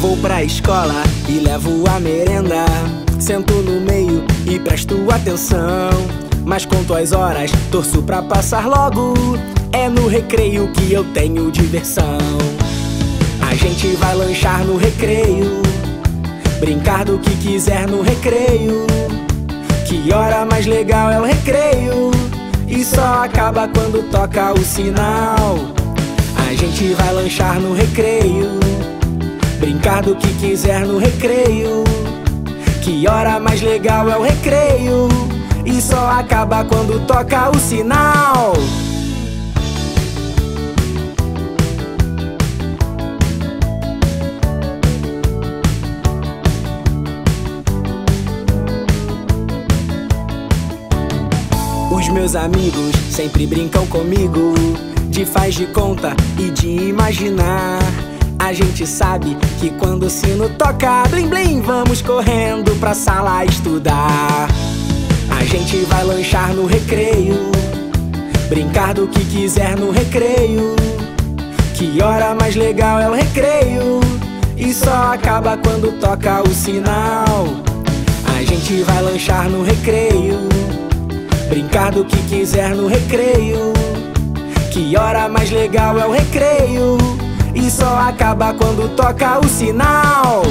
Vou pra escola e levo a merenda. Sento no meio e presto atenção. Mas conto as horas, torço pra passar logo. É no recreio que eu tenho diversão. A gente vai lanchar no recreio. Brincar do que quiser no recreio. Que hora mais legal é o recreio. E só acaba quando toca o sinal. A gente vai lanchar no recreio. Brincar do que quiser no recreio. Que hora mais legal é o recreio. E só acaba quando toca o sinal. Os meus amigos sempre brincam comigo de faz de conta e de imaginar. A gente sabe que quando o sino toca, blim blim, vamos correndo pra sala estudar. A gente vai lanchar no recreio, brincar do que quiser no recreio. Que hora mais legal é o recreio, e só acaba quando toca o sinal. A gente vai lanchar no recreio, brincar do que quiser no recreio. Que hora mais legal é o recreio. E só acaba quando toca o sinal